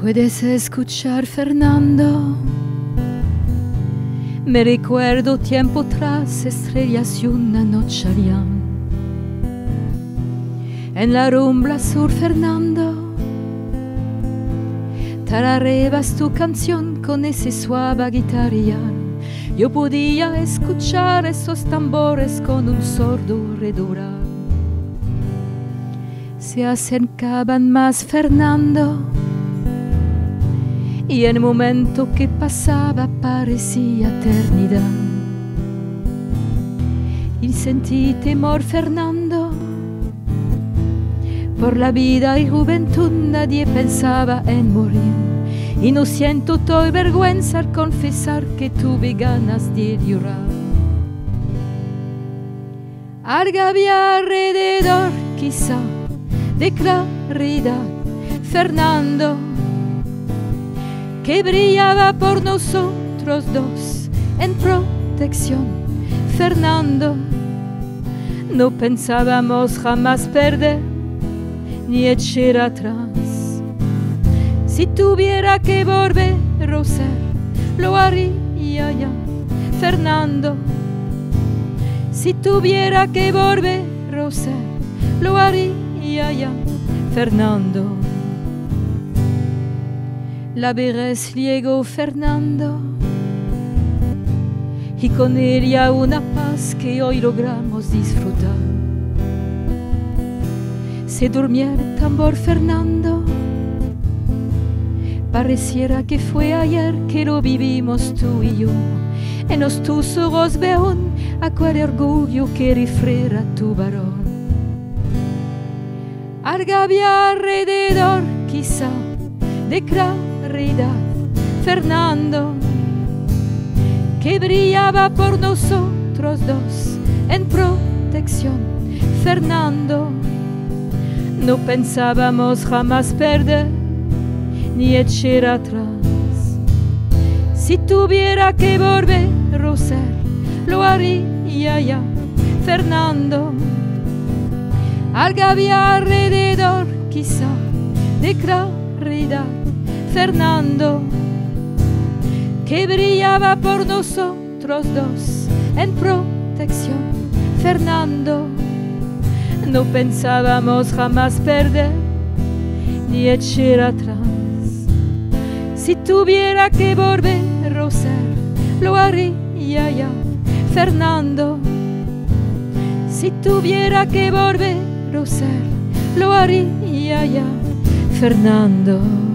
Puedes escuchar, Fernando. Me recuerdo tiempo tras estrellas y una noche allá. En la rumbla sur, Fernando. Tararebas tu canción con ese suave guitarra. Yo podía escuchar esos tambores con un sordo redorar. Se acercaban más, Fernando y el momento que pasaba parecía eternidad. Y sentí temor, Fernando, por la vida y juventud nadie pensaba en morir. Y no siento toda vergüenza al confesar que tuve ganas de llorar. Algo alrededor, quizá, de claridad, Fernando que brillaba por nosotros dos en protección. Fernando, no pensábamos jamás perder ni echar atrás. Si tuviera que volver, Roser, lo haría ya. Fernando, si tuviera que volver, Roser, lo haría ya. Fernando la verás Diego Fernando y con ella una paz que hoy logramos disfrutar. Se durmió el tambor Fernando, pareciera que fue ayer que lo vivimos tú y yo. En los tus ojos veo aquel orgullo que refrera tu varón. Algo había alrededor, quizá, de Fernando, que brillaba por nosotros dos en protección. Fernando, no pensábamos jamás perder ni echar atrás. Si tuviera que volver, Roser, lo haría ya. Fernando, algo había alrededor, quizá, de claridad Fernando, que brillaba por nosotros dos en protección. Fernando, no pensábamos jamás perder ni echar atrás. Si tuviera que volver, Roser, lo haría ya. Fernando, si tuviera que volver, Roser, lo haría ya. Fernando.